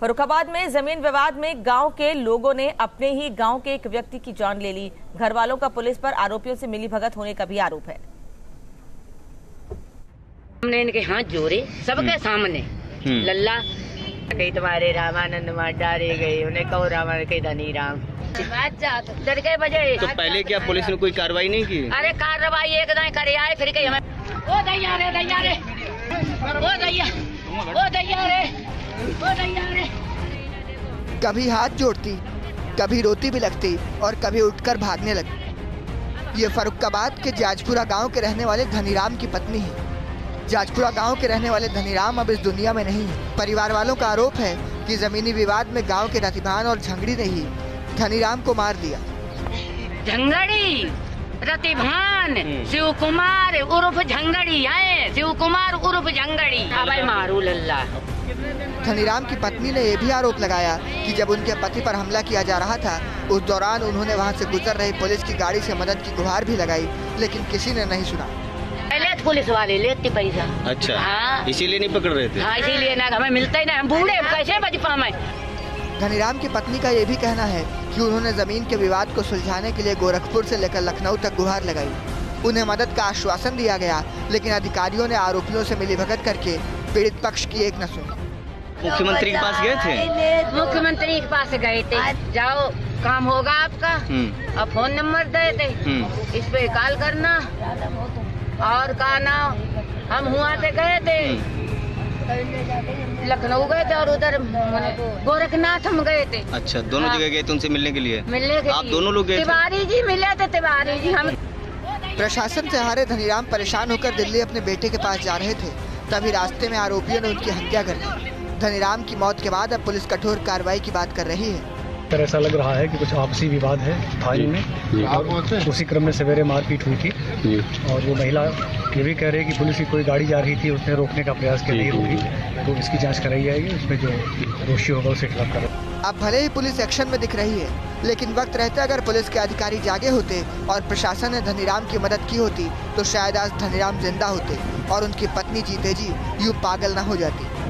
फरुखाबाद में ज़मीन विवाद में गाँव के लोगों ने अपने ही गाँव के एक व्यक्ति की जान ले ली। घर वालों का पुलिस पर आरोपियों से मिली भगत होने का भी आरोप है। हमने इनके हाथ जोड़े सबके सामने। लल्ला कहीं तुम्हारे रामानंद मार डारे गए उन्हें कहो रामानंद कहीं धनी राम। डर के बजे। तो पहले क्या पुलिस ने कोई कार्रवाई नहीं की? अरे कार्रवाई एक करे आए फिर कहीं हमें ओ दैया रे दैया रे। ओ दैया ओ दैया रे। कभी हाथ जोड़ती, कभी रोती भी लगती और कभी उठकर भागने लगती। ये फरुखाबाद के जाजपुरा गाँव के रहने वाले धनीराम की पत्नी है। जाजपुरा गाँव के रहने वाले धनीराम अब इस दुनिया में नहीं है। परिवार वालों का आरोप है कि जमीनी विवाद में गाँव के रतिभान और झंगड़ी ने ही धनीराम को मार दिया। झंगड़ी? रतिभान शिव कुमार उर्फ़ झंगड़ी है। शिव कुमार उर्फ़ झंगड़ी। अबे मारू लल्ला। धनीराम की पत्नी ने यह भी आरोप लगाया कि जब उनके पति पर हमला किया जा रहा था उस दौरान उन्होंने वहाँ से गुजर रही पुलिस की गाड़ी से मदद की गुहार भी लगाई लेकिन किसी ने नहीं सुना। लेते पुलिस वाले लेते पैसा। अच्छा हाँ। इसीलिए नहीं पकड़ रहे थे? हाँ इसीलिए ना हमें मिलता ही ना हम बूढ़े कैसे बच पाए? धनीराम की पत्नी का ये भी कहना है कि उन्होंने ज़मीन के विवाद को सुलझाने के लिए गोरखपुर से लेकर लखनऊ तक गुहार लगाई। उन्हें मदद का आश्वासन दिया गया लेकिन अधिकारियों ने आरोपियों से मिलीभगत करके पीड़ित पक्ष की एक न सुनी। मुख्यमंत्री के पास गए थे? मुख्यमंत्री के पास गए थे। जाओ काम होगा आपका। हम्म, अब फ़ोन नंबर दे दे। हम्म, इस पे कॉल करना। और का नाम हम हुआ से गए थे। लखनऊ गए थे और उधर गोरखनाथ हम गए थे। अच्छा दोनों हाँ। जगह गए थे उनसे मिलने के लिए? मिलने के आप लिए। दोनों लोग गए तिवारी जी मिले थे तिवारी जी हम प्रशासन से हारे धनीराम परेशान होकर दिल्ली अपने बेटे के पास जा रहे थे। तभी रास्ते में आरोपियों ने उनकी हत्या कर दी। धनीराम की मौत के बाद अब पुलिस कठोर कार्रवाई की बात कर रही है। पर ऐसा लग रहा है कि कुछ आपसी विवाद है थाने में। और उसी क्रम में सवेरे मारपीट हुई थी। और वो महिला ये भी कह रही है कि पुलिस की कोई गाड़ी जा रही थी उसने रोकने का प्रयास किया नहीं रोकी। तो इसकी जाँच कराई जाएगी उसमें जो दोषी होगा उसे खिलाफ करें अब भले ही पुलिस एक्शन में दिख रही है लेकिन वक्त रहते अगर पुलिस के अधिकारी जागे होते और प्रशासन ने धनीराम की मदद की होती तो शायद आज धनीराम ज़िंदा होते और उनकी पत्नी जीते जी यूँ पागल न हो जाती।